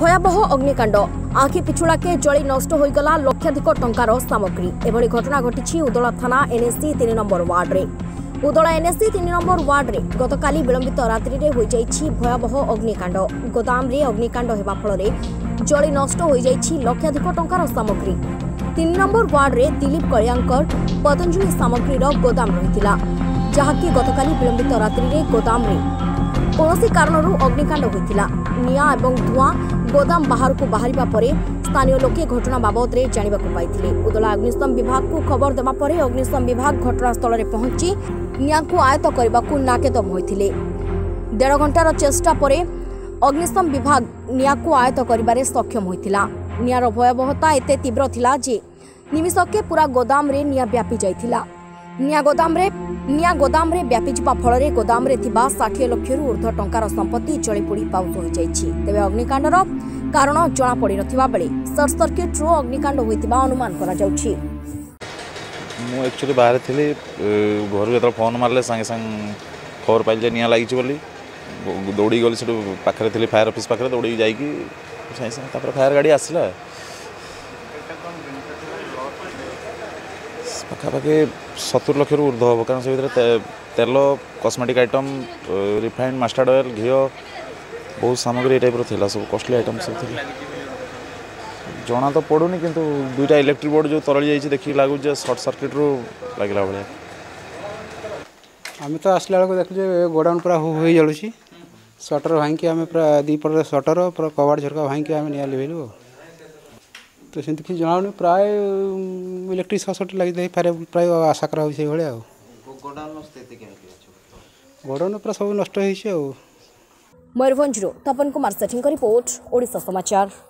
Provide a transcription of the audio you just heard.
ভয়াবহ অগ্নিকাণ্ড আখি পিছুড়াকে জলি নষ্ট হয়ে হয়েগলা লক্ষাধিক টঙ্কার সামগ্রী এভাবে ঘটনা ঘটিছে উদলা থানা এনএসি তিন নম্বর ওয়ার্ডে উদলা এনএসি তিন নম্বর ওয়ার্ডে গতকাল বিলম্বিত রাত্রে হয়ে যাই ভয়াবহ অগ্নিকাণ্ড গোদামে অগ্নিকাণ্ড হওয়া ফলরে জলি নষ্ট হয়ে যাই লক্ষাধিক টঙ্কার সামগ্রী তিন নম্বর ওয়ার্ডে দিলীপ কলিয়াঙ্কর পতঞ্জলি সামগ্রীর গোদাম রয়েছিল ଯାହାକି গতকাল বিলম্বিত রাত্রে গোদামে କୌଣସି কারণর অগ্নিকাণ্ড হয়েছিল নিয়া এবং ଧୂଆଁ ଗୋଦାମ ବାହାରକୁ ବାହାରିବା ପରେ ସ୍ଥାନୀୟ ଲୋକେ ଘଟଣା ବାବଦରେ ଜାଣିବାକୁ ପାଇଥିଲେ ଉଦଳା ଅଗ୍ନିଶମ ବିଭାଗକୁ ଖବର ଦେବା ପରେ ଅଗ୍ନିଶମ ବିଭାଗ ଘଟଣାସ୍ଥଳରେ ପହଞ୍ଚି ନିଆଁକୁ ଆୟତ୍ତ କରିବାକୁ ନାକେଦମ ହୋଇଥିଲେ ଦେଢ଼ ଘଣ୍ଟାର ଚେଷ୍ଟା ପରେ ଅଗ୍ନିଶମ ବିଭାଗ ନିଆଁକୁ ଆୟତ୍ତ କରିବାରେ ସକ୍ଷମ ହୋଇଥିଲା ନିଆଁର ଭୟାବହତା ଏତେ ତୀବ୍ର ଥିଲା ଯେ ନିମିଷକେ ପୁରା ଗୋଦାମରେ ନିଆଁ ବ୍ୟାପି ଯାଇଥିଲା ନିଆଁ ଗୋଦାମରେ ନିଆଁ ଗୋଦାମରେ ବ୍ୟାପିଯିବା ଫଳରେ ଗୋଦାମରେ ଥିବା ଷାଠିଏ ଲକ୍ଷରୁ ଉର୍ଦ୍ଧ୍ୱ ଟଙ୍କାର ସମ୍ପତ୍ତି ଜଳିପୋଡ଼ି ପାଉସ ହୋଇଯାଇଛି ତେବେ ଅଗ୍ନିକାଣ୍ଡର କାରଣ ଜଣାପଡ଼ିନଥିବା ବେଳେ ସର୍ଟ ସର୍କିଟ୍ରୁ ଅଗ୍ନିକାଣ୍ଡ ହୋଇଥିବା ଅନୁମାନ କରାଯାଉଛି ମୁଁ ଆକ୍ଚୁଆଲି ବାହାରେ ଥିଲି ଘରୁ ଯେତେବେଳେ ଫୋନ୍ ମାରିଲେ ସାଙ୍ଗେ ସାଙ୍ଗେ ଖବର ପାଇଲି ଯେ ନିଆଁ ଲାଗିଛି ବୋଲି ଦୌଡ଼ିକି ଗଲି ସେଠୁ ପାଖରେ ଥିଲି ଫାୟାର ଅଫିସ୍ ପାଖରେ ଦୌଡ଼ିକି ଯାଇକି ସାଙ୍ଗେ ସାଙ୍ଗେ ତାପରେ ଫାୟାର ଗାଡ଼ି ଆସିଲା पखापाखि सतुर लक्ष रु ऊर्ध हम कारण से तेल cosmetic item refined mustard oil घी बहुत सामग्री टाइप रहा सब कस्टली आइटम सब थी जना तो पड़ूनी कितु दुईटा इलेक्ट्रिक बोर्ड जो तरली जाइए देखिए लगुच सर्ट सर्किट रू लगे भाया आम तो आस बेलू देखे गोडाउन पूरा हो जलुच्छी सटर भांगी आम पूरा दीपटर सटर पूरा कबाड़ झरका भांगी आम निली তো সেମିତି କିଛି ଜଣାଉନି ପ୍ରାୟ ଇଲେକ୍ଟ୍ରିକ୍ ସର୍ଟ ସର୍ଟ ଲାଗିଥାଏ ପ୍ରାୟ ଆଶା କରାହେଉଛି ସେଇଭଳିଆ ଆଉ ଗୋଡ଼ାଉନ ପୁରା ସବୁ ନଷ୍ଟ ହେଇଛି ଆଉ ମୟୂରଭଞ୍ଜରୁ ତପନ କୁମାର ସେଠୀଙ୍କ ରିପୋର୍ଟ ଓଡ଼ିଶା ସମାଚାର